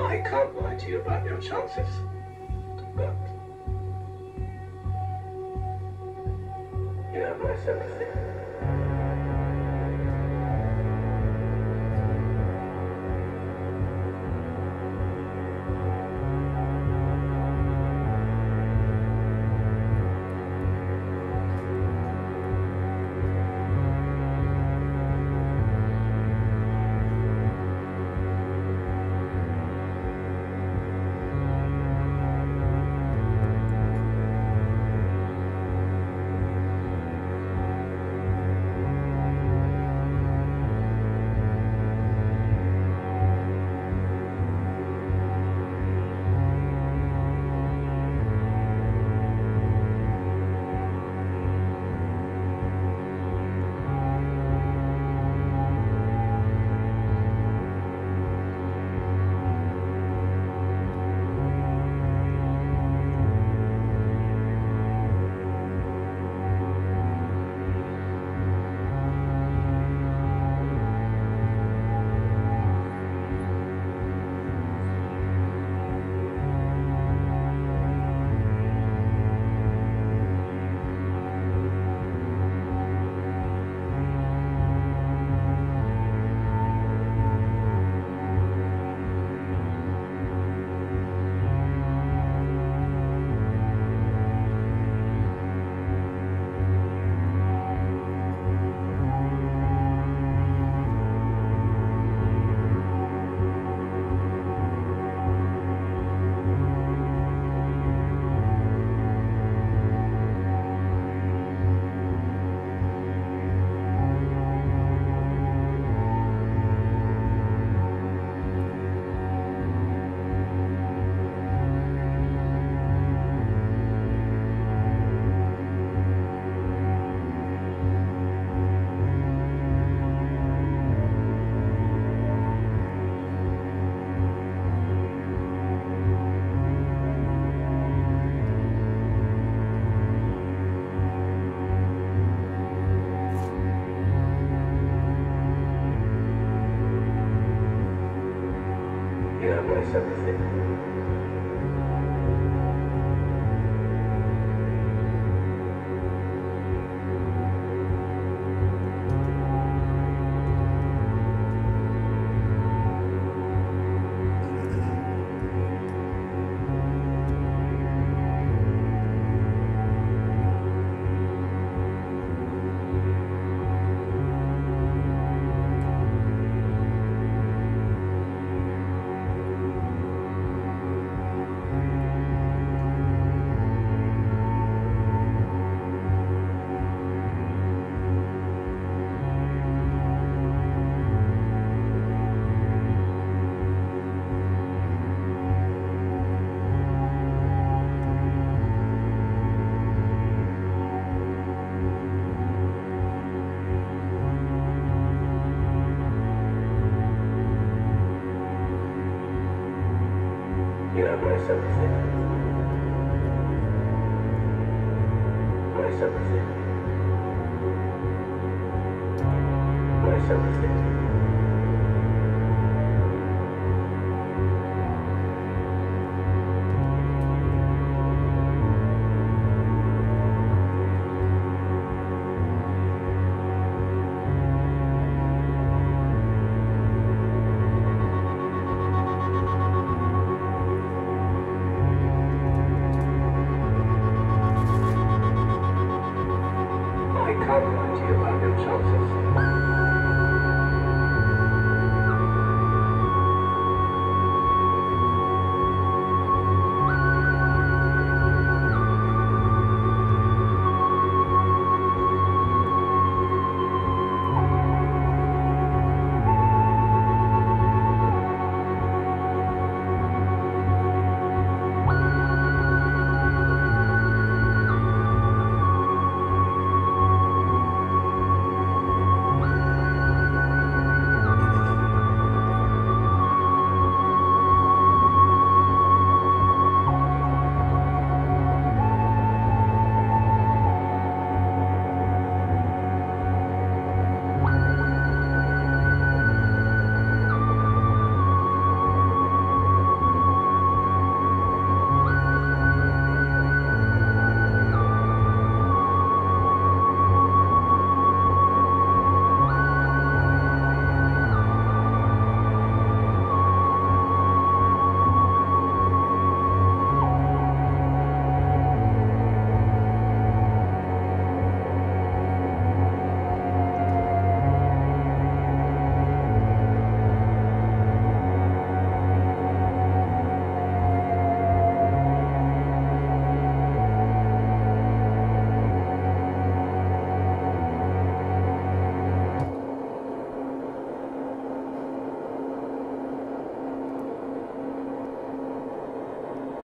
I can't lie to you about your chances. But you have my sympathy. Yeah, boy, 750. Where's everything? Where's everything?